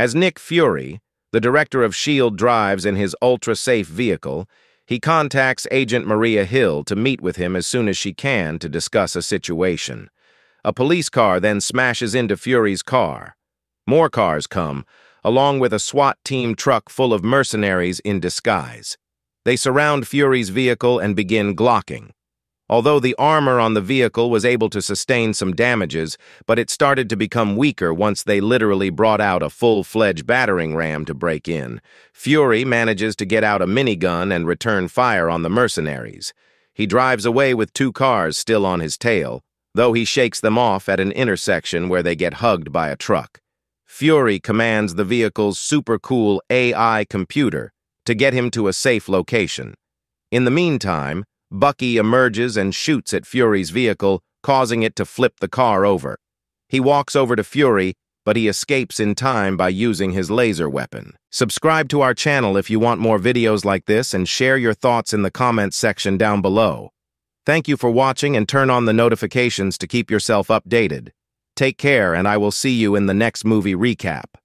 As Nick Fury, the director of S.H.I.E.L.D. drives in his ultra-safe vehicle, he contacts Agent Maria Hill to meet with him as soon as she can to discuss a situation. A police car then smashes into Fury's car. More cars come, along with a SWAT team truck full of mercenaries in disguise. They surround Fury's vehicle and begin glocking. Although the armor on the vehicle was able to sustain some damages, but it started to become weaker once they literally brought out a full-fledged battering ram to break in. Fury manages to get out a minigun and return fire on the mercenaries. He drives away with two cars still on his tail, though he shakes them off at an intersection where they get hugged by a truck. Fury commands the vehicle's super cool AI computer to get him to a safe location. In the meantime, Bucky emerges and shoots at Fury's vehicle, causing it to flip the car over. He walks over to Fury, but he escapes in time by using his laser weapon. Subscribe to our channel if you want more videos like this and share your thoughts in the comments section down below. Thank you for watching and turn on the notifications to keep yourself updated. Take care and I will see you in the next movie recap.